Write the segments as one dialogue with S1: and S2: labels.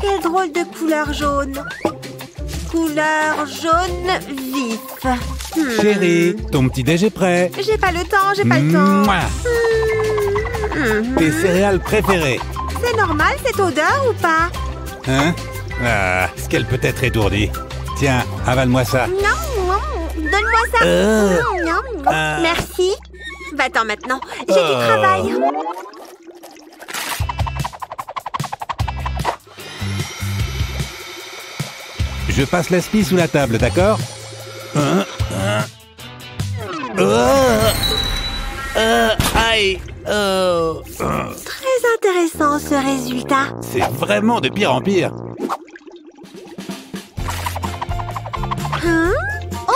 S1: Quelle drôle de couleur jaune. Couleur jaune vif. Hmm.
S2: Chérie, ton petit déj est prêt.
S1: J'ai pas le temps, j'ai pas le temps.
S2: Mouah.
S1: Mhm.
S2: Tes céréales préférées.
S1: C'est normal cette odeur ou pas?
S2: Hein? Ah, ce qu'elle peut être étourdie. Tiens, avale-moi ça.
S1: Non, non. Donne-moi ça.
S2: Euh.
S1: Non, non.
S2: Ah.
S1: Merci. Va-t'en maintenant. J'ai du
S2: Oh.
S1: travail.
S2: Je passe l'aspi sous la table, d'accord Hein Hein Oh Euh, Aïe Oh
S1: Très intéressant ce résultat.
S2: C'est vraiment de pire en pire.
S1: Hein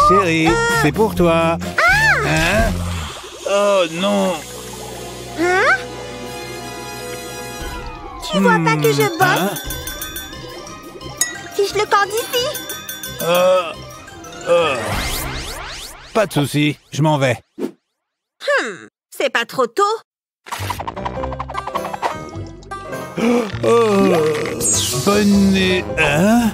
S2: Chérie, c'est pour toi. Hein Oh non
S1: Hein Tu vois pas que je bosse
S2: Hein
S1: Fiche le camp d'ici.
S2: Oh. Oh. Pas de souci, je m'en vais.
S1: C'est pas trop tôt.
S2: Oh. Bonne nuit. Hein?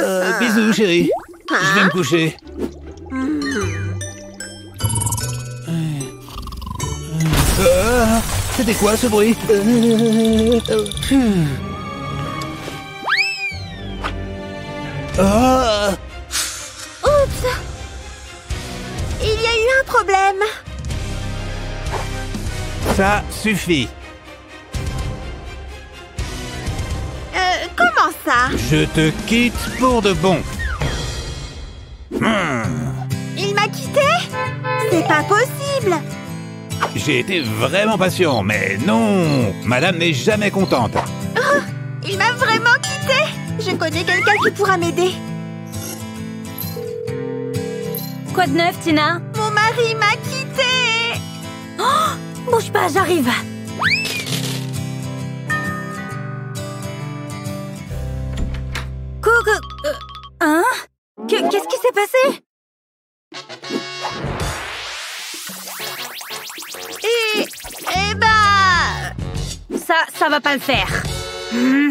S2: Euh, bisous, chérie. Je vais me coucher. Euh, C'était quoi ce bruit? Ah,
S1: Oups Il y a eu un problème.
S2: Ça suffit.
S1: Euh, comment ça?
S2: Je te quitte pour de bon.
S1: Il m'a quitté? C'est pas possible
S2: J'ai été vraiment patient, mais non Madame n'est jamais contente.
S1: Je connais quelqu'un qui pourra m'aider.
S3: Quoi de neuf, Tina?
S1: Mon mari m'a quitté
S3: Bouge pas, j'arrive. Coucou. euh, hein? Que- Qu'est-ce qui s'est passé?
S1: Et... Eh bah...
S3: Ça, ça va pas le faire. Hmm.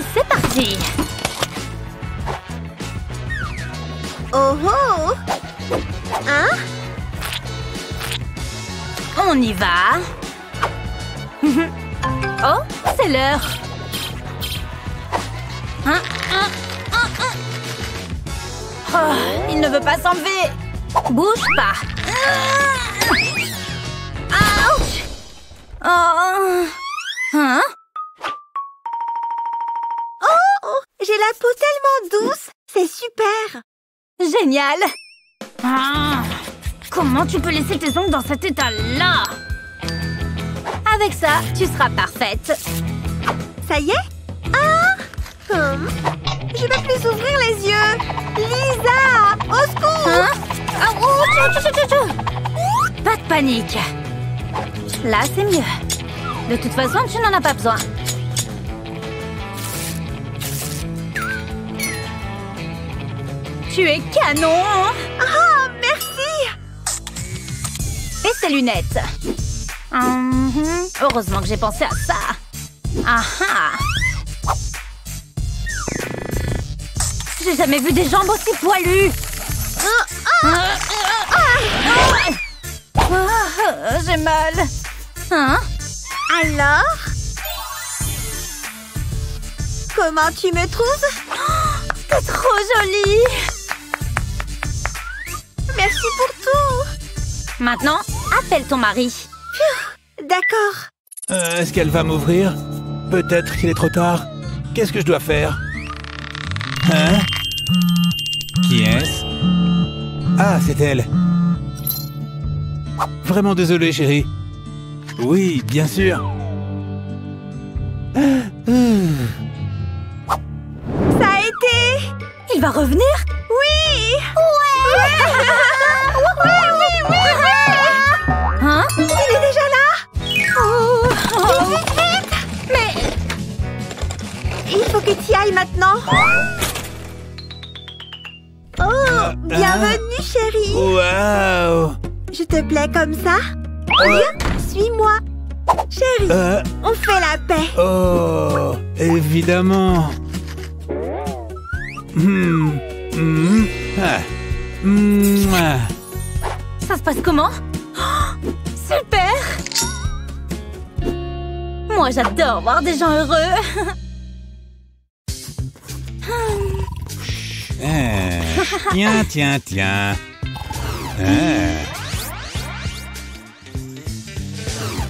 S3: C'est parti.
S1: Oh oh Hein?
S3: On y va. oh, c'est l'heure. Hein, hein, hein, hein. Oh, il ne veut pas s'enlever. Bouge pas. Ouch. Oh.
S1: Super
S3: Génial Ah, Comment tu peux laisser tes ongles dans cet état-là? Avec ça, tu seras parfaite.
S1: Ça y est? Ah Hum. Je peux plus ouvrir les yeux Lisa Au secours
S3: Hein? Ah, oh, tchou, tchou, tchou, tchou. Pas de panique. Là, c'est mieux. De toute façon, tu n'en as pas besoin. Tu es canon
S1: Ah, merci
S3: Et ses lunettes. Mhm. Heureusement que j'ai pensé à ça. Ah ah J'ai jamais vu des jambes aussi poilues. Ah, ah, ah, ah, J'ai mal. Hein?
S1: Alors? Comment tu me trouves?
S3: T'es trop jolie.
S1: Merci pour tout
S3: Maintenant, appelle ton mari.
S1: D'accord
S2: Euh, Est-ce qu'elle va m'ouvrir? Peut-être qu'il est trop tard. Qu'est-ce que je dois faire? Hein? Qui est-ce? Ah, c'est elle. Vraiment désolé, chérie. Oui, bien sûr.
S1: Ça a été?
S3: Il va revenir?
S1: Maintenant. Oh Bienvenue, chérie.
S2: Waouh.
S1: Je te plais comme ça? Viens, suis-moi.
S4: Chérie,
S2: Euh,
S4: on fait la paix.
S2: oh, évidemment. Hmm, hmm, ah, hmm, ah.
S3: Ça se passe comment? Oh, Super! Moi, j'adore voir des gens heureux.
S2: Ah, Tiens, tiens, tiens. Ah.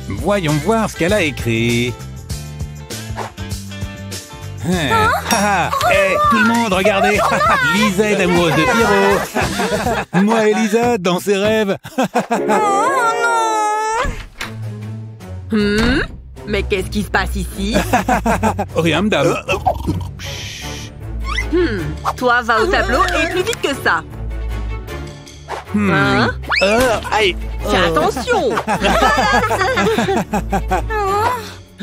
S2: Voyons voir ce qu'elle a écrit. Ah. Ah, ah. Eh, tout le monde, regardez Lisa est amoureuse de Pierrot Moi et Lisa, dans ses rêves
S4: Hmm? Mais qu'est-ce qui se passe ici?
S2: Rien, madame
S4: Hmm, Toi, va au tableau et plus vite que ça.
S2: Hmm.
S4: Hein
S2: Ah, aïe
S4: Fais
S2: Oh.
S4: attention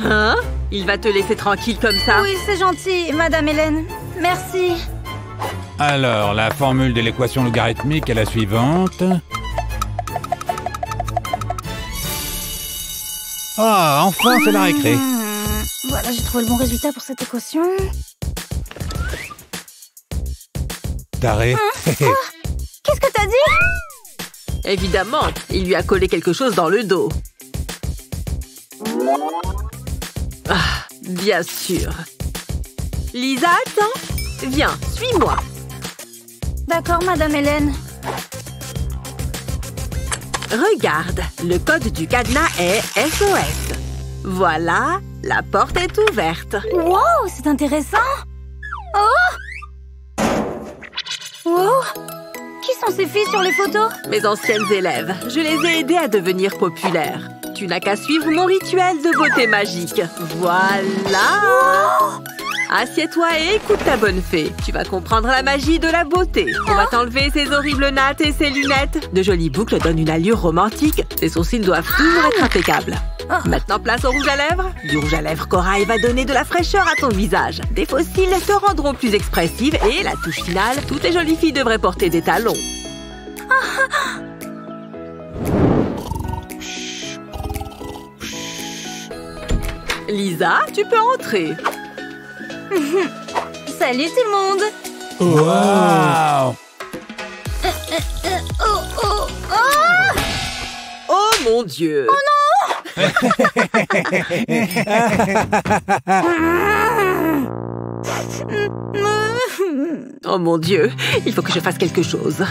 S4: Hein Il va te laisser tranquille comme ça
S3: Oui, c'est gentil, Madame Hélène. Merci.
S2: Alors, la formule de l'équation logarithmique est la suivante. Ah, enfin, c'est la récré.
S3: Hmm, Voilà, j'ai trouvé le bon résultat pour cette équation.
S2: Taré.
S3: Qu'est-ce que t'as dit
S4: Évidemment, il lui a collé quelque chose dans le dos. Ah, bien sûr. Lisa, attends. Viens, suis-moi.
S3: D'accord, Madame Hélène.
S4: Regarde, le code du cadenas est SOS. Voilà, la porte est ouverte.
S3: Wow, c'est intéressant. Oh Qui sont ces filles sur les photos
S4: Mes anciennes élèves, je les ai aidées à devenir populaires. Tu n'as qu'à suivre mon rituel de beauté magique. Voilà Assieds-toi et écoute ta bonne fée. Tu vas comprendre la magie de la beauté. On va t'enlever ces horribles nattes et ces lunettes. De jolies boucles donnent une allure romantique. Tes sourcils doivent toujours être impeccables. Maintenant, place au rouge à lèvres. Du rouge à lèvres corail va donner de la fraîcheur à ton visage. Des cils te rendront plus expressive et la touche finale, toutes les jolies filles devraient porter des talons. Lisa, tu peux entrer.
S3: Salut tout le monde
S2: Wow
S3: Oh, oh, oh
S4: Oh mon Dieu Oh mon Dieu, il faut que je fasse quelque chose.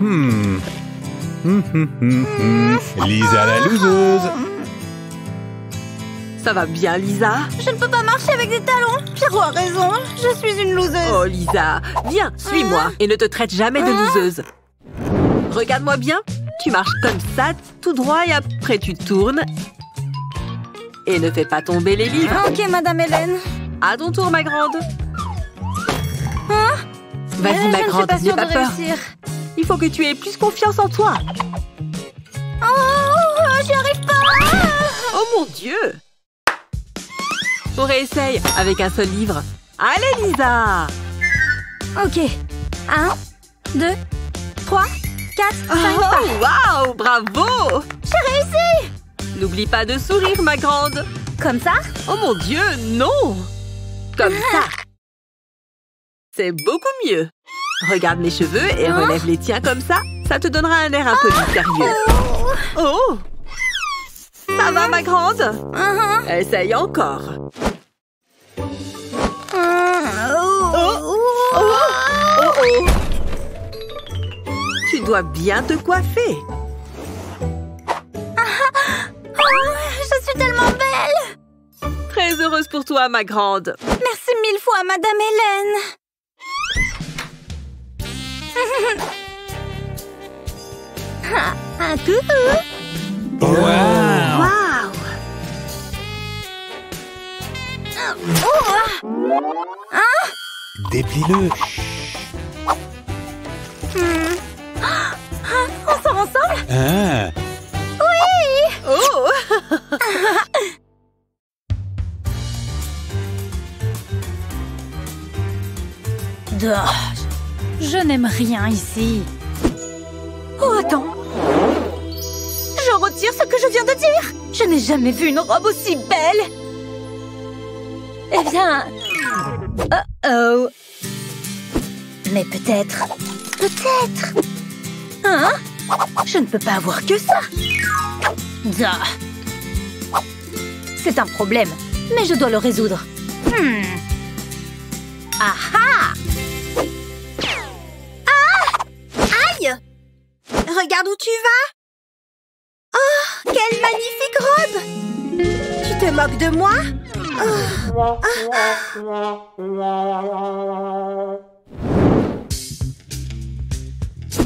S2: Hmm. Hum, hum. Lisa la loseuse.
S4: Ça va bien, Lisa
S3: Je ne peux pas marcher avec des talons Pierrot a raison, je suis une loseuse
S4: Oh, Lisa, viens, suis-moi et ne te traite jamais de loseuse. Regarde-moi bien, tu marches comme ça, tout droit et après tu tournes. Et ne fais pas tomber les livres.
S3: Ok, Madame Hélène.
S4: À ton tour, ma grande. Vas-y,
S3: Euh,
S4: ma grande, n'aie
S3: pas
S4: pas peur.
S3: réussir.
S4: Il faut que tu aies plus confiance en toi.
S3: Oh, j'y arrive pas
S4: Oh mon Dieu On réessaye avec un seul livre. Allez, Lisa
S3: Ok. Un, deux, trois, quatre, cinq.
S4: Oh, waouh Bravo
S3: J'ai réussi
S4: N'oublie pas de sourire, ma grande.
S3: Comme ça?
S4: Oh mon Dieu, non Comme ça. C'est beaucoup mieux. Regarde mes cheveux et relève les tiens comme ça. Ça te donnera un air un peu mystérieux. Oh Ça va, ma grande?
S3: Uh-huh.
S4: Essaye encore.
S3: Oh, oh,
S4: Oh. Tu dois bien te coiffer.
S3: Je suis tellement belle.
S4: Très heureuse pour toi, ma grande.
S3: Merci mille fois, Madame Hélène. Ah, Un coucou
S2: Wow.
S4: wow.
S2: Hein Déplie-le. Hmm.
S3: On sort ensemble
S2: ah.
S4: Oui
S3: oh. Je n'aime rien ici. De dire. Je n'ai jamais vu une robe aussi belle. Eh bien... Oh oh. Mais peut-être... Peut-être... Hein? Je ne peux pas avoir que ça. C'est un problème, mais je dois le résoudre. Hmm. Ah ah
S1: Aïe Regarde où tu vas quelle magnifique robe Tu te moques de moi Oh.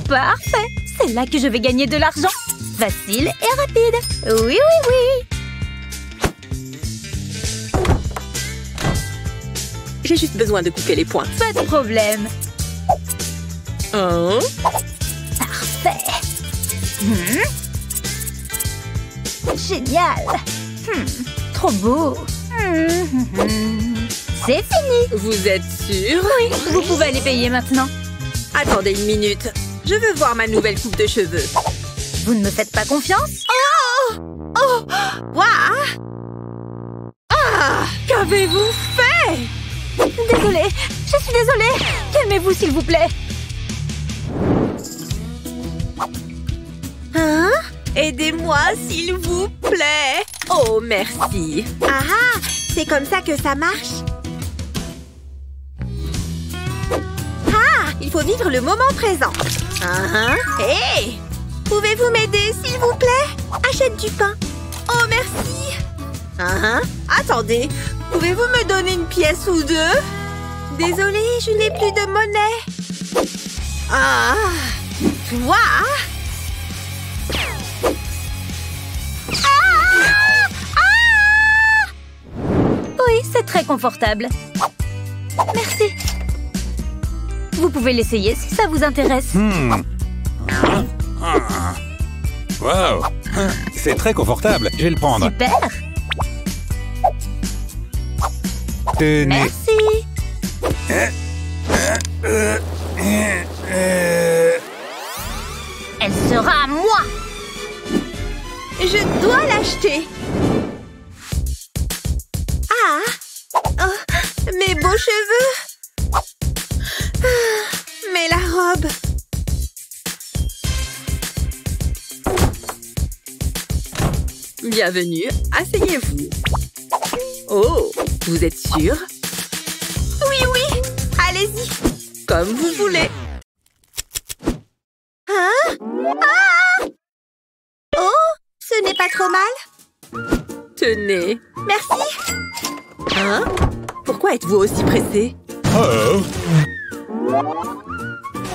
S3: Parfait C'est là que je vais gagner de l'argent Facile et rapide Oui, oui, oui
S4: J'ai juste besoin de couper les points.
S3: Pas de problème
S4: Un,
S3: Parfait Hmm. Génial. Hmm, Trop beau. Hmm. C'est fini.
S4: Vous êtes sûr?
S3: Oui, vous pouvez aller payer maintenant.
S4: Attendez une minute. Je veux voir ma nouvelle coupe de cheveux.
S3: Vous ne me faites pas confiance?
S1: Ouah!
S4: Ah! Qu'avez-vous fait?
S3: Désolée, je suis désolée. Calmez-vous s'il vous plaît
S4: Aidez-moi, s'il vous plaît. Oh, merci.
S1: Ah ah C'est comme ça que ça marche. Ah Il faut vivre le moment présent. Ah Hé Pouvez-vous m'aider, s'il vous plaît? Achète du pain. Oh, merci. Ah ah. Attendez Pouvez-vous me donner une pièce ou deux? Désolée, je n'ai plus de monnaie. Ah Toi
S3: très confortable. Merci. Vous pouvez l'essayer si ça vous intéresse.
S2: Hmm. Wow. C'est très confortable. Je vais le prendre.
S3: Super
S2: Tenez.
S3: Merci Elle sera à moi
S1: Je dois l'acheter.
S4: Bienvenue, asseyez-vous. Oh, vous êtes sûr?
S1: Oui, oui Allez-y.
S4: Comme vous voulez.
S1: Hein? Ah! Oh Ce n'est pas trop mal.
S4: Tenez.
S1: Merci.
S4: Hein? Pourquoi êtes-vous aussi pressé?
S2: Oh,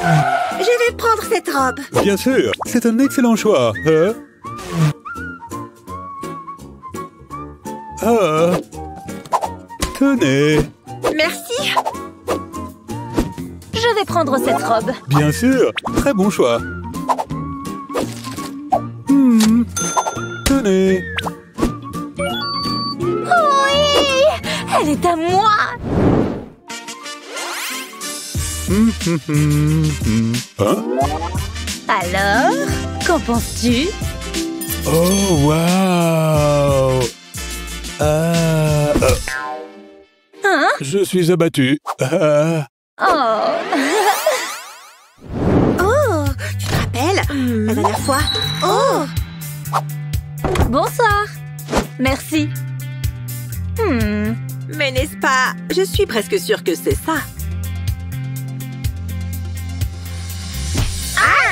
S1: Je vais prendre cette robe
S2: bien sûr. C'est un excellent choix. Hein? Ah. Tenez.
S1: Merci
S3: Je vais prendre cette robe.
S2: Bien sûr. Très bon choix. Hmm. Tenez. Hein
S3: Alors, qu'en penses-tu?
S2: Oh, wow Ah, euh,
S3: Hein?
S2: Je suis abattu. Ah.
S3: Oh.
S1: Oh Tu te rappelles La dernière fois? Oh.
S3: Bonsoir. Merci. Hmm,
S4: Mais n'est-ce pas? Je suis presque sûre que c'est ça.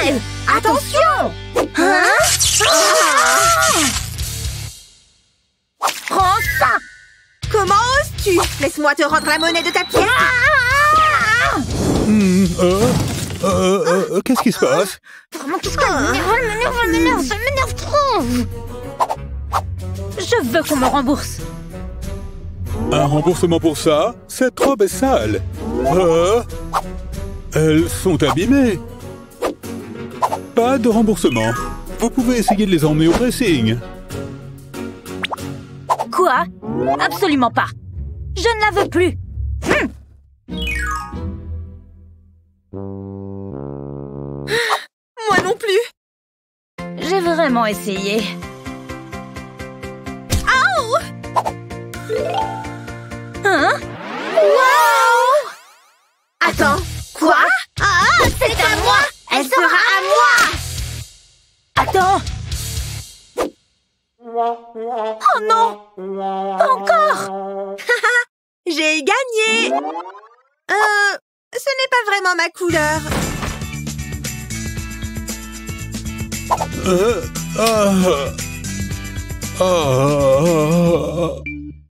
S1: Attention! Hein?
S3: Prends ça!
S1: Comment oses-tu? Laisse-moi te rendre la monnaie de ta pièce.
S2: Hmm, euh, euh, euh, Qu'est-ce qui se passe?
S3: Vraiment, qu'est-ce que ça m'énerve, ça m'énerve, ça m'énerve, ça m'énerve trop Je veux qu'on me rembourse.
S2: Un remboursement pour ça Cette robe est sale. Ah. Elles sont abîmées de remboursement. Vous pouvez essayer de les emmener au pressing.
S3: Quoi? Absolument pas. Je ne la veux plus. Hmm.
S1: Moi
S3: non plus.
S1: J'ai vraiment essayé. Aouh Hein? Wow Attends, quoi? Vraiment ma couleur.
S2: Euh, ah, ah, ah, ah.